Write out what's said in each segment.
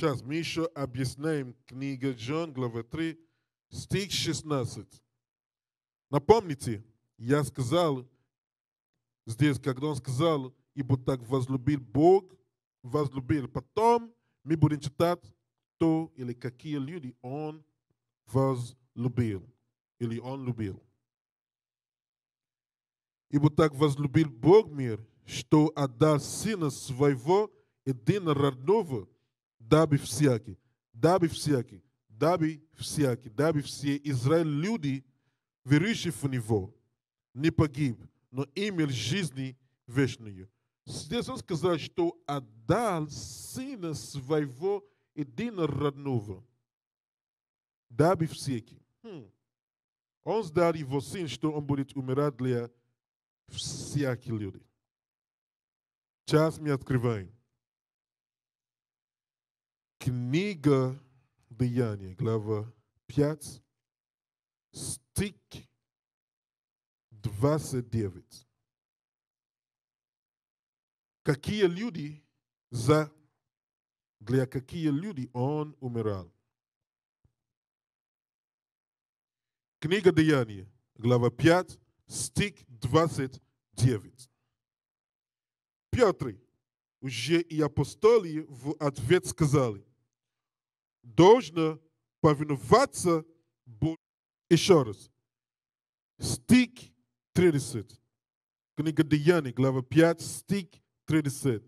Сейчас мы еще объясняем книга Джон, глава 3, стих 16. Напомните, я сказал здесь, когда он сказал, ибо так возлюбил Бог, возлюбил. Потом мы будем читать, кто или какие люди он возлюбил, или он любил. Ибо так возлюбил Бог мир, что отдал Сына Своего единородного, дабы всякий, дабы всякий, дабы всякий, дабы все Израиль люди, верующие в Него, не погиб, но имел жизни вечную. Здесь он сказал, что отдал Сына Своего единородного, дабы всякий. Хм. Он сдал его Сын, что он будет умирать для всяких людей. Сейчас мы открываем. Книга Деяния, глава 5, стих 29. Какие люди за для какие люди он умирал. Книга Деяния, глава 5, стих 29. Петр, уже и апостоли в ответ сказали, должно повиноваться Богу. Еще раз. Стих 30. Книга Деяний, глава 5, стих 30.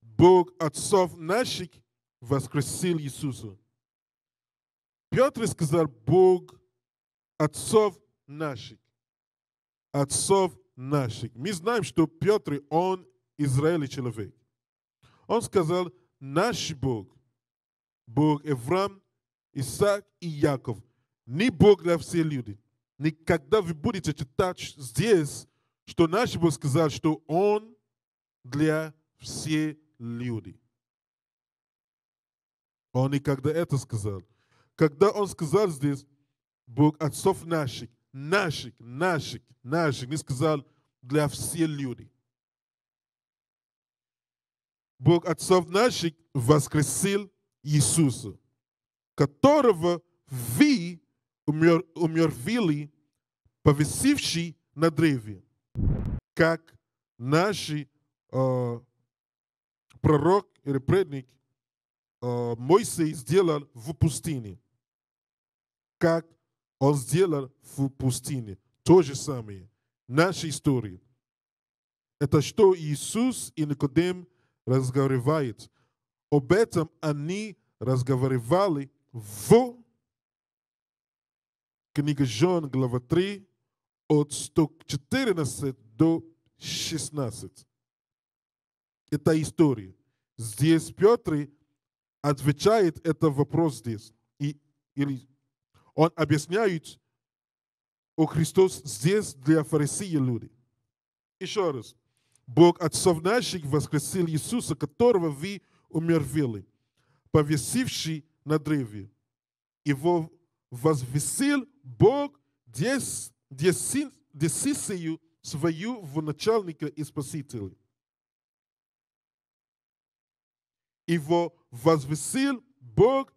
Бог отцов наших воскресил Иисуса. Петр сказал, Бог отцов наших. Отцов наших. Мы знаем, что Петр, он израильский человек. Он сказал, наш Бог, Бог Авраам, Исаак и Яков, не Бог для всех людей. Никогда вы будете читать здесь, что наш Бог сказал, что Он для всех людей. Он никогда это сказал. Когда Он сказал здесь, Бог отцов наших, наших, наших, наших, не сказал для всех людей. Бог отцов наших воскресил Иисуса, которого вы умер, умервили, повисивший на древе, как наш э, пророк или предник э, Мойсей сделал в пустыне, как он сделал в пустыне. То же самое. Наша история. Это что Иисус и Никодем разговаривает. Об этом они разговаривали в книге Жон, глава 3, от 114 до 16. Это история. Здесь Петр отвечает это вопрос здесь. И, или он объясняет о Христос здесь для фарисеев люди. Еще раз. Бог отцов наших воскресил Иисуса, которого вы умервили, повесивший на древе. Его возвесил Бог десисию свою в начальника и спасителя. Его возвесил Бог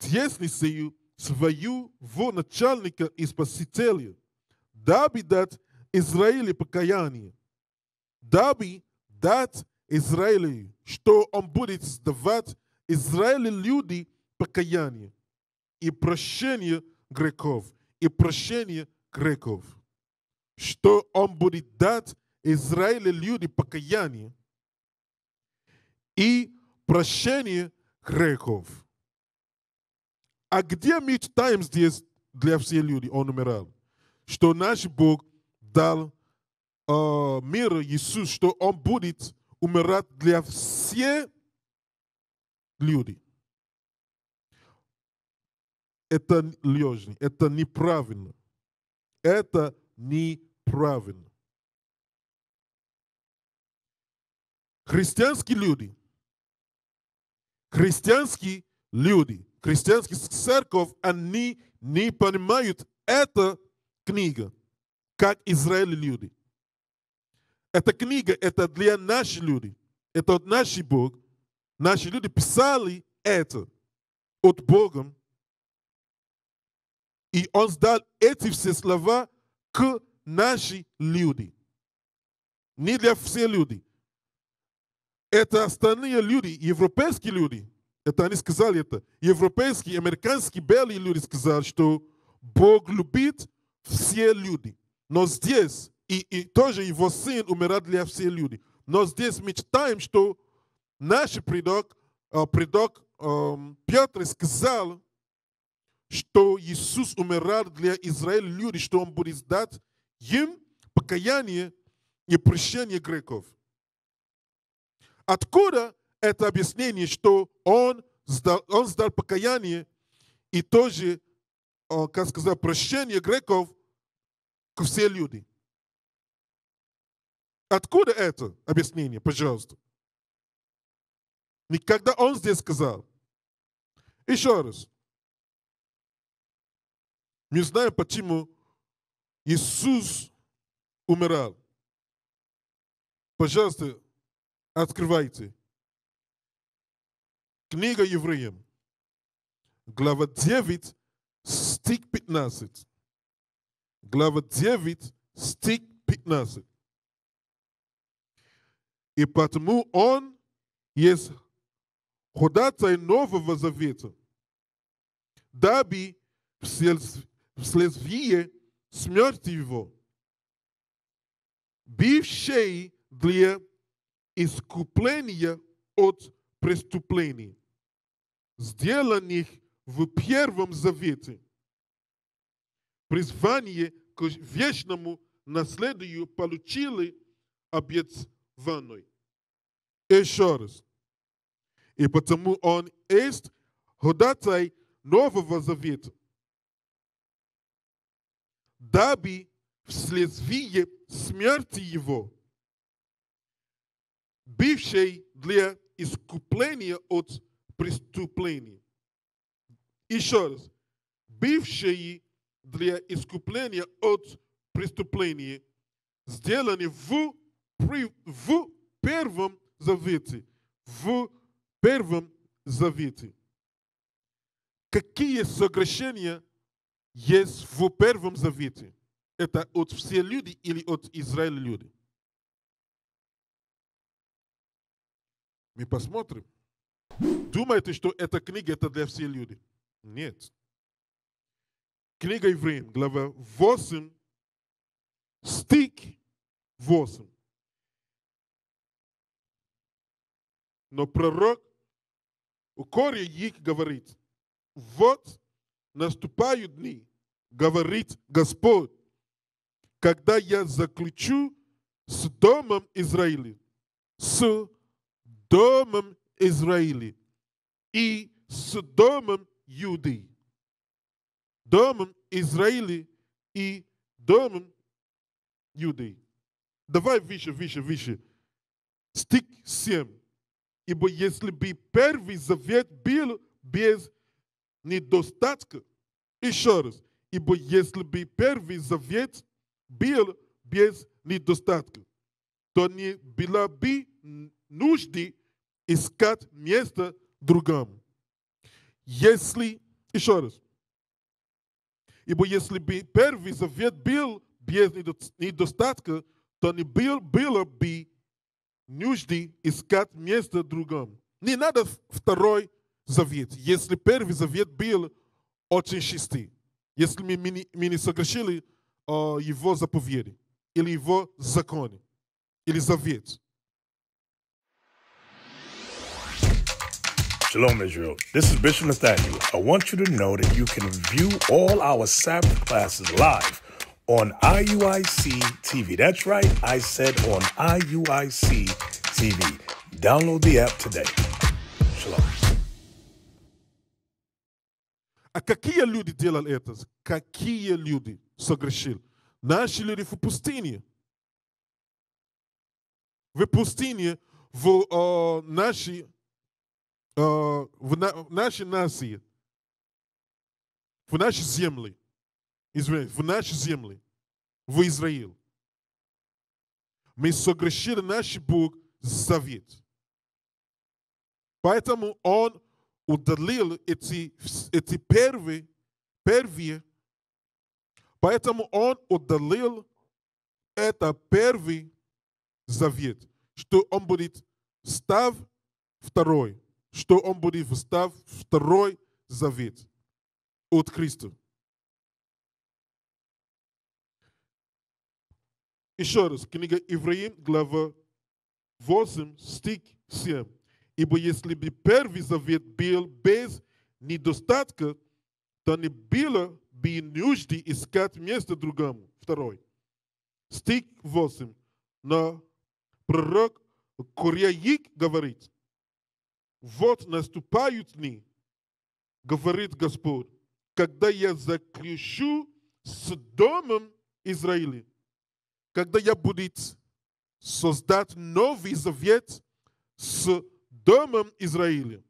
десницею свою в начальника и спасителя, дабы дать Израилю покаяние дабы дать Израилю, что он будет сдавать Израилю люди покаяние и прощение грехов, и прощение грехов. Что он будет дать Израилю люди покаяние и прощение грехов. А где мы читаем здесь для всех людей, он умирал? Что наш Бог дал э, мира Иисус, что Он будет умирать для всех людей. Это ложно, это неправильно. Это неправильно. Христианские люди, христианские люди, христианские церковь, они не понимают эту книгу, как Израиль люди. Эта книга – это для наших людей. Это наш Бог. Наши люди писали это от Бога, и Он сдал эти все слова к наши люди. Не для всех людей. Это остальные люди, европейские люди. Это они сказали это. Европейские, американские, белые люди сказали, что Бог любит все люди. Но здесь, и, и тоже его сын умирает для всех людей. Но здесь мы читаем, что наш предок, предок Петр сказал, что Иисус умирал для Израиля люди, что Он будет дать им покаяние и прощение грехов. Откуда это объяснение, что Он сдал, он сдал покаяние и тоже, как сказать, прощение грехов к все люди? Откуда это объяснение, пожалуйста? Никогда он здесь сказал. Еще раз. Мы знаем, почему Иисус умирал. Пожалуйста, открывайте. Книга Евреям, глава 9, стих 15. Глава 9, стих 15. И потому он есть ходатай Нового Завета, дабы вследствие смерти его, бывшей для искупления от преступлений, сделанных в Первом Завете, призвание к вечному наследию получили обетованной. Еще раз. И потому он есть ходатай Нового Завета, дабы вследствие смерти его, бывшей для искупления от преступлений. Еще раз. Бывшие для искупления от преступления, сделаны в, в Первом Завете. В Первом Завете. Какие соглашения есть в Первом Завете? Это от всех людей или от Израиля люди? Мы посмотрим. Думаете, что эта книга это для всех людей? Нет. Книга Евреям, глава 8, стих 8. Но пророк у коря их говорит, вот наступают дни, говорит Господь, когда я заключу с домом Израиля, с домом Израиля и с домом Юды, домом Израиля и домом Юды. Давай выше, выше, выше. Стих 7. Ибо если бы первый завет был без недостатка, еще раз, ибо если бы первый завет был без недостатка, то не было бы нужды искать место другому. Если, еще раз, ибо если бы первый завет был без недостатка, то не был, было бы нужды искать место другом. Не надо второй завет, если первый завет был очень чистый, если мы, мы не согрешили uh, его заповеди, или его законы, или завет. Shalom, Israel. This is Bishop Nathaniel. I want you to know that you can view all our Sabbath classes live on IUIC TV. That's right, I said on IUIC TV. Download the app today. Shalom. А какие люди делали это? Какие люди согрешили? Наши люди в пустыне. В пустыне, в э, нашей, э, в, на, в нашей нации, в нашей земле, извиняюсь, в нашей земле, в Израиле. Мы согрешили наш Бог завет. Поэтому Он удалил эти, эти первые, первые, поэтому он удалил это первый завет, что он будет став второй, что он будет встав второй завет от Христа. Еще раз, книга Ивраим, глава 8, стих 7. Ибо если бы первый завет был без недостатка, то не было бы нужды искать место другому. Второй. Стих 8. Но пророк Курьяик говорит, вот наступают дни, говорит Господь, когда я заключу с домом Израиля, когда я буду создать новый завет с домом Израиля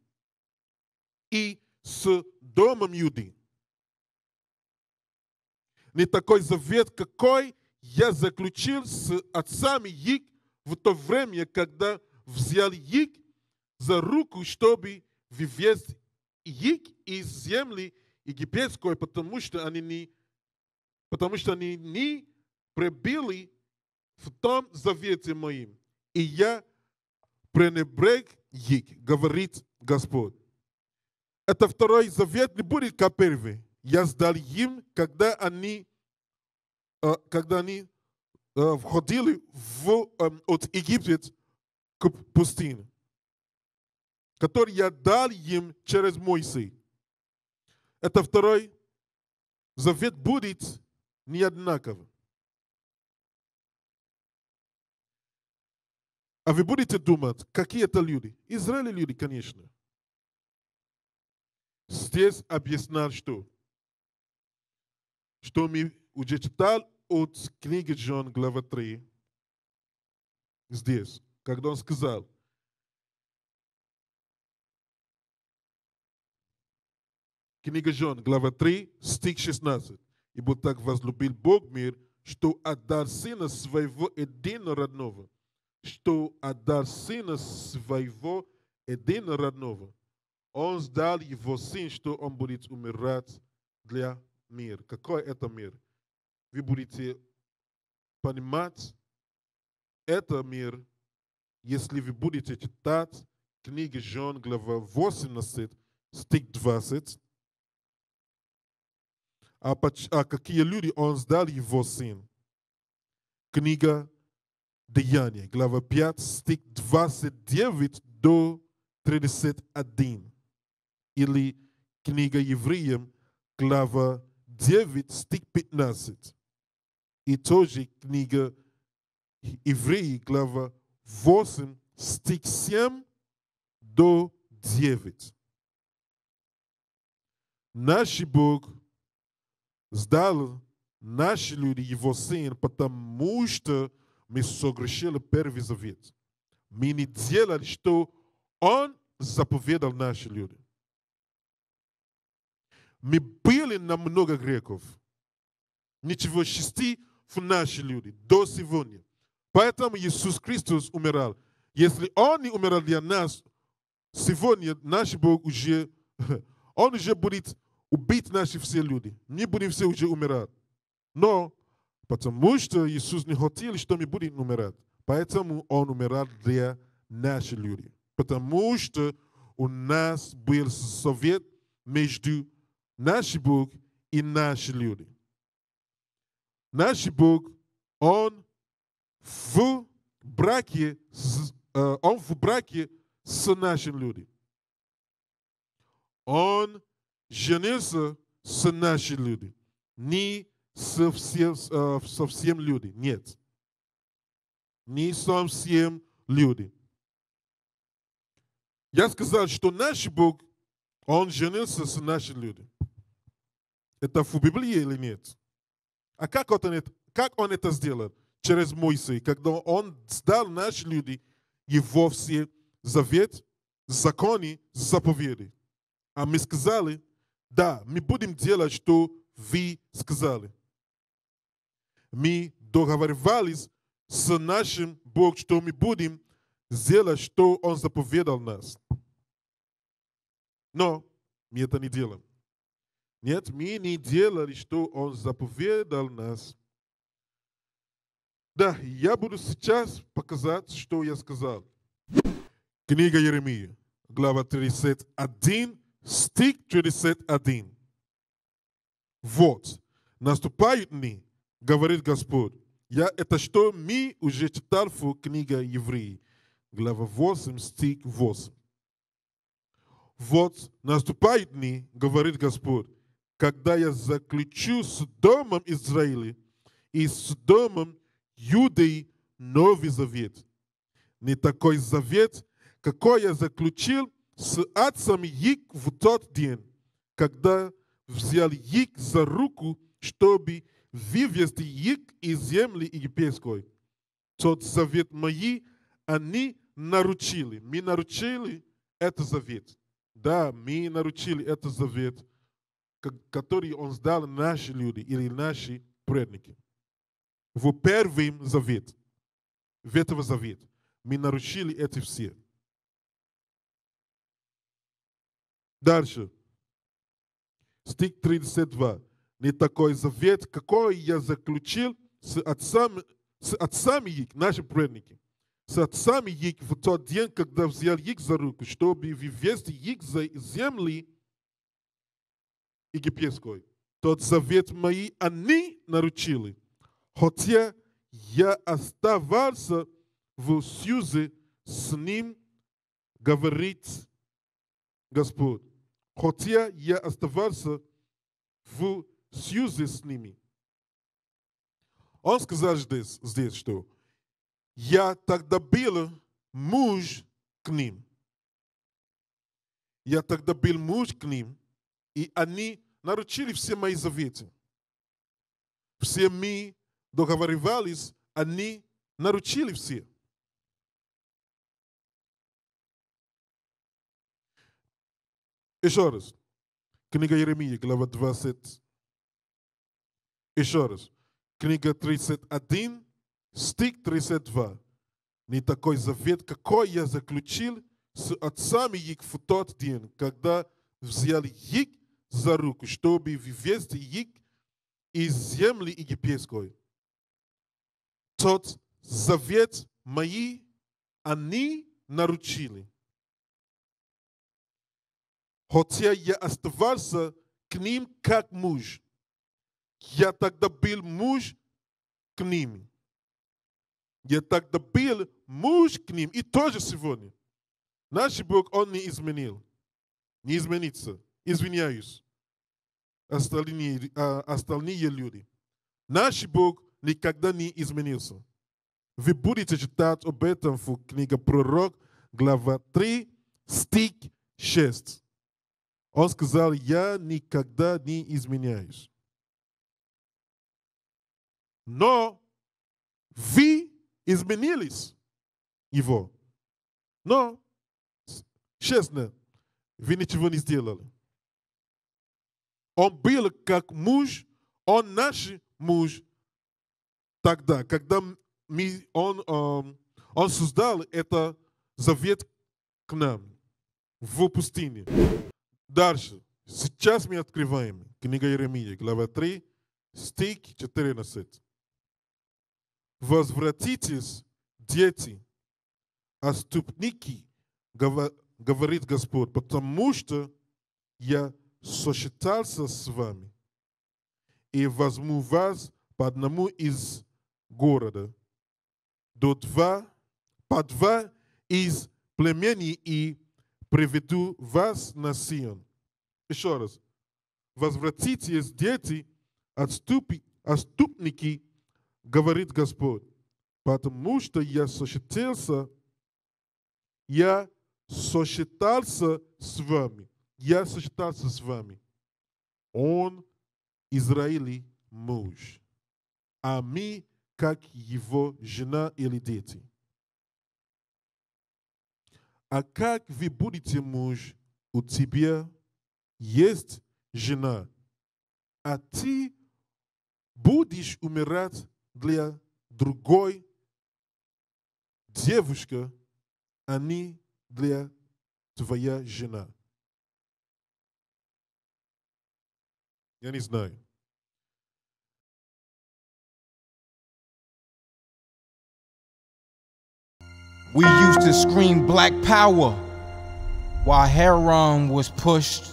и с домом Юды. Не такой завет, какой я заключил с отцами их в то время, когда взял их за руку, чтобы вывести их из земли египетской, потому что они не, потому что они не пребили в том завете моим. И я пренебрег их, говорит Господь. Это второй завет не будет как первый. Я сдал им, когда они, э, когда они э, входили в, эм, от Египта к пустыне, который я дал им через Моисей. Это второй завет будет не одинаковый. А вы будете думать, какие это люди? Израиль люди, конечно. Здесь объяснял, что? Что мы уже читал от книги Джон, глава 3, здесь, когда он сказал, книга Джон, глава 3, стих 16. Ибо так возлюбил Бог мир, что отдал Сына Своего Единородного, что отдал Сына Своего Единородного. Он сдал Его Сын, что Он будет умирать для мира. Какой это мир? Вы будете понимать это мир, если вы будете читать книги Жон, глава 18, стих 20, а, а какие люди он сдал его сын. Книга Деяния, глава 5, стих 29 до 31. Или книга Евреям, глава 9, стих 15. И тоже книга Евреи, глава 8, стих 7 до 9. Наш Бог сдал наши люди его сын, потому что мы согрешили первый завет. Мы не делали, что он заповедал наши люди. Мы были на много грехов. Ничего шести в наши люди до сегодня. Поэтому Иисус Христос умирал. Если Он не умирал для нас, сегодня наш Бог уже, Он уже будет убить наши все люди. Мы будем все уже умирать. Но потому что Иисус не хотел, что мы будем умирать. Поэтому Он умирал для наших людей. Потому что у нас был совет между нашим Бог и наши люди. Наш Бог, Он в браке, Он в браке с нашими людьми. Он женился с нашими людьми. Не со всем, э, со всем люди. Нет. Не совсем люди. Я сказал, что наш Бог, Он женился с нашими людьми. Это в Библии или нет? А как он, это, как он это сделал? Через Моисей, когда он сдал наши люди его все завет, законы, заповеди. А мы сказали, да, мы будем делать, что вы сказали. Мы договаривались с нашим Богом, что мы будем делать, что Он заповедал нас. Но мы это не делаем. Нет, мы не делали, что Он заповедал нас. Да, я буду сейчас показать, что я сказал. Книга Еремии, глава 31, стих 31. Вот, наступают дни, говорит Господь. Я это что мы уже читал в книге Евреи, глава 8, стих 8. Вот наступают дни, говорит Господь, когда я заключу с домом Израиля и с домом Юдой Новый Завет. Не такой завет, какой я заключил с отцами их в тот день, когда взял их за руку, чтобы вывести их из земли египетской. Тот завет мои они наручили. Мы наручили этот завет. Да, мы наручили этот завет, который он сдал наши люди или наши предники. В первым завет, в этого завет, мы нарушили эти все. Дальше. Стих 32. Не такой завет, какой я заключил с отцами, с отцами их, наши предники, с отцами их в тот день, когда взял их за руку, чтобы вывести их за земли египетской. Тот завет мои они наручили. Хотя я оставался в союзе с ним, говорит Господь. Хотя я оставался в союзе с ними. Он сказал здесь, здесь, что я тогда был муж к ним. Я тогда был муж к ним, и они нарушили все мои заветы. Все мы договаривались, они нарушили все. Еще раз. Книга Еремии, глава 20. Еще раз. Книга 31, стих 32. Не такой завет, какой я заключил с отцами их в тот день, когда взял их за руку, чтобы вывести их из земли египетской. Тот завет мои они нарушили хотя я оставался к ним как муж. Я тогда был муж к ним. Я тогда был муж к ним. И тоже сегодня. Наш Бог, Он не изменил. Не изменится. Извиняюсь. Остальные, остальные люди. Наш Бог никогда не изменился. Вы будете читать об этом в книге Пророк, глава 3, стих 6. Он сказал, я никогда не изменяюсь. Но вы изменились его. Но, честно, вы ничего не сделали. Он был как муж, он наш муж тогда, когда мы, он, он создал это завет к нам в пустыне. Дальше. Сейчас мы открываем книга Иеремии, глава 3, стих 14. Возвратитесь, дети, отступники, говорит Господь, потому что я сосчитался с вами и возьму вас по одному из города, до два, по два из племени и приведу вас на Сион. Еще раз. Возвратитесь, дети, отступи, отступники, говорит Господь, потому что я сосчитался, я сосчитался с вами. Я сосчитался с вами. Он Израиль муж, а мы как его жена или дети. А как вы будете муж, у тебя есть жена, а ты будешь умирать для другой девушки, а не для твоя жена. Я не знаю. We used to scream black power while heroin was pushed.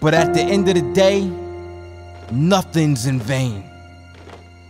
But at the end of the day, nothing's in vain.